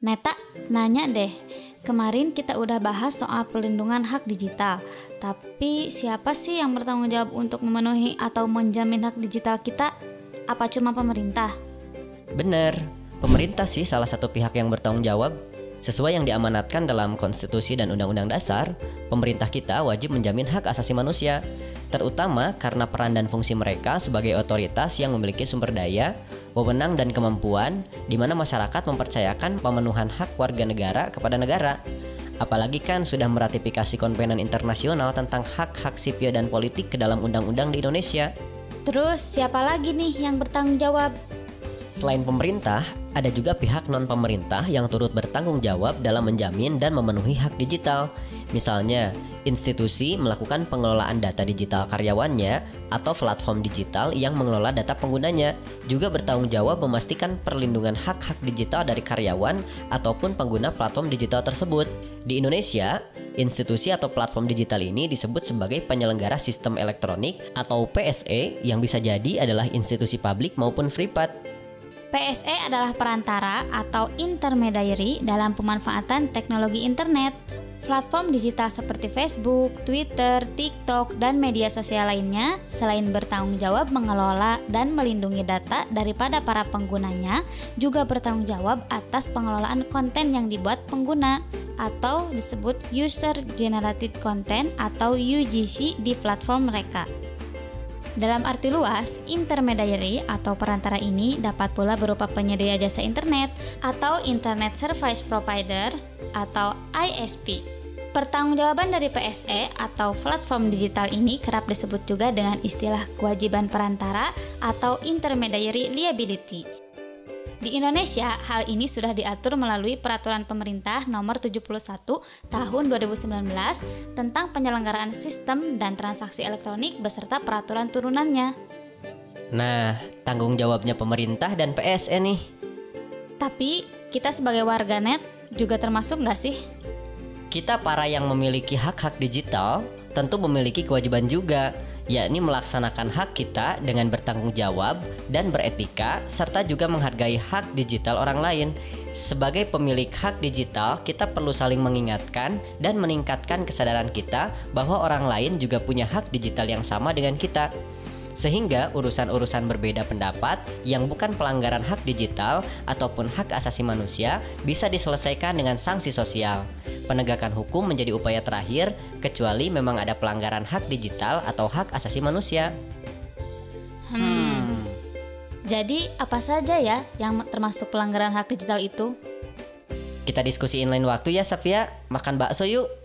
Neta, nanya deh. Kemarin kita udah bahas soal perlindungan hak digital. Tapi siapa sih yang bertanggung jawab untuk memenuhi atau menjamin hak digital kita? Apa cuma pemerintah? Bener, pemerintah sih salah satu pihak yang bertanggung jawab. Sesuai yang diamanatkan dalam konstitusi dan undang-undang dasar, pemerintah kita wajib menjamin hak asasi manusia, terutama karena peran dan fungsi mereka sebagai otoritas yang memiliki sumber daya, wewenang dan kemampuan di mana masyarakat mempercayakan pemenuhan hak warga negara kepada negara. Apalagi kan sudah meratifikasi konvenan internasional tentang hak-hak sipil dan politik ke dalam undang-undang di Indonesia. Terus siapa lagi nih yang bertanggung jawab? Selain pemerintah, ada juga pihak non-pemerintah yang turut bertanggung jawab dalam menjamin dan memenuhi hak digital. Misalnya, institusi melakukan pengelolaan data digital karyawannya atau platform digital yang mengelola data penggunanya, juga bertanggung jawab memastikan perlindungan hak-hak digital dari karyawan ataupun pengguna platform digital tersebut. Di Indonesia, institusi atau platform digital ini disebut sebagai penyelenggara sistem elektronik atau PSE yang bisa jadi adalah institusi publik maupun privat. PSE adalah perantara atau intermediary dalam pemanfaatan teknologi internet. Platform digital seperti Facebook, Twitter, TikTok, dan media sosial lainnya selain bertanggung jawab mengelola dan melindungi data daripada para penggunanya, juga bertanggung jawab atas pengelolaan konten yang dibuat pengguna atau disebut User Generated Content atau UGC di platform mereka. Dalam arti luas, intermediary atau perantara ini dapat pula berupa penyedia jasa internet atau Internet Service Providers atau ISP. Pertanggungjawaban dari PSE atau platform digital ini kerap disebut juga dengan istilah kewajiban perantara atau intermediary liability. Di Indonesia, hal ini sudah diatur melalui Peraturan Pemerintah Nomor 71 Tahun 2019 tentang penyelenggaraan sistem dan transaksi elektronik beserta peraturan turunannya. Nah, tanggung jawabnya pemerintah dan PSE nih. Tapi, kita sebagai warganet juga termasuk nggak sih? Kita para yang memiliki hak-hak digital tentu memiliki kewajiban juga yakni melaksanakan hak kita dengan bertanggung jawab dan beretika, serta juga menghargai hak digital orang lain. Sebagai pemilik hak digital, kita perlu saling mengingatkan dan meningkatkan kesadaran kita bahwa orang lain juga punya hak digital yang sama dengan kita sehingga urusan-urusan berbeda pendapat yang bukan pelanggaran hak digital ataupun hak asasi manusia bisa diselesaikan dengan sanksi sosial. Penegakan hukum menjadi upaya terakhir kecuali memang ada pelanggaran hak digital atau hak asasi manusia. Hmm. Jadi apa saja ya yang termasuk pelanggaran hak digital itu? Kita diskusiin lain waktu ya Safia. Makan bakso yuk.